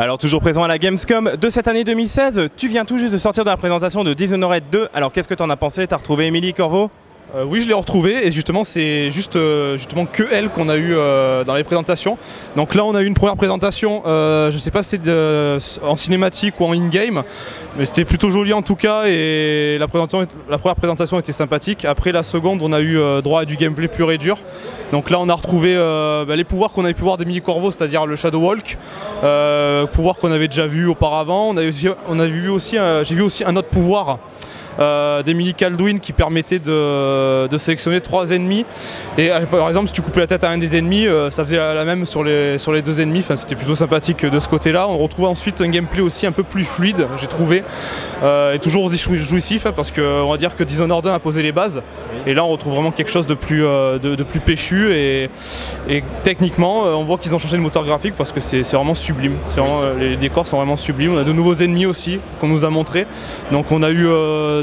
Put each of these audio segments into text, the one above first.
Alors toujours présent à la Gamescom de cette année 2016, tu viens tout juste de sortir de la présentation de Dishonored 2. Alors qu'est-ce que tu en as pensé? T'as retrouvé Émilie Corveau Euh, oui, je l'ai retrouvé et justement, c'est juste euh, justement que elle qu'on a eu euh, dans les présentations. Donc là, on a eu une première présentation. je sais pas si c'est en cinématique ou en in-game, mais c'était plutôt joli en tout cas. Et la, présentation, la première présentation était sympathique. Après la seconde, on a eu droit à du gameplay pur et dur. Donc là, on a retrouvé bah, les pouvoirs qu'on avait pu voir d'Emily Corvo, c'est-à-dire le Shadow Walk, pouvoir qu'on avait déjà vu auparavant. On a, vu aussi, j'ai vu aussi un autre pouvoir euh, d'Emily Caldwin qui permettait de, de sélectionner trois ennemis. Et euh, par exemple, si tu coupais la tête à un des ennemis, euh, ça faisait la, même sur les, sur les deux ennemis. Enfin, c'était plutôt sympathique de ce côté-là. On retrouve ensuite un gameplay aussi un peu plus fluide, j'ai trouvé, euh, et toujours aussi jou- jouissif hein, parce qu'on va dire que Dishonored 1 a posé les bases. Et là, on retrouve vraiment quelque chose de plus, de, de plus péchu et, et techniquement, on voit qu'ils ont changé le moteur graphique parce que c'est vraiment sublime. Vraiment, les décors sont vraiment sublimes. On a de nouveaux ennemis aussi qu'on nous a montrés. Donc on a eu euh,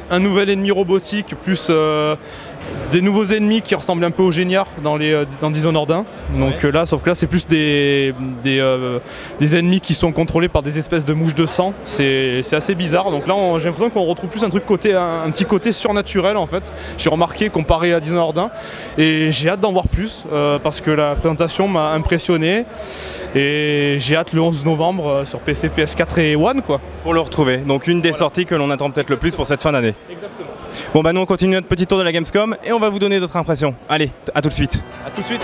un nouvel ennemi robotique plus euh, des nouveaux ennemis qui ressemblent un peu aux géniards dans, les, euh, dans Dishonored 1. Donc euh, là, sauf que là, c'est plus des, des, euh, des ennemis qui sont contrôlés par des espèces de mouches de sang. C'est assez bizarre. Donc là, j'ai l'impression qu'on retrouve plus un truc côté, un, un petit côté surnaturel en fait. J'ai remarqué comparé à Dishonored 1. Et j'ai hâte d'en voir plus euh, parce que la présentation m'a impressionné. Et j'ai hâte le 11 novembre sur PC, PS4 et One quoi. Pour le retrouver. Donc une des sorties que l'on attend peut-être le plus pour cette fin d'année. Exactement. Bon bah nous on continue notre petit tour de la Gamescom et on va vous donner d'autres impressions. Allez, à tout de suite. A tout de suite.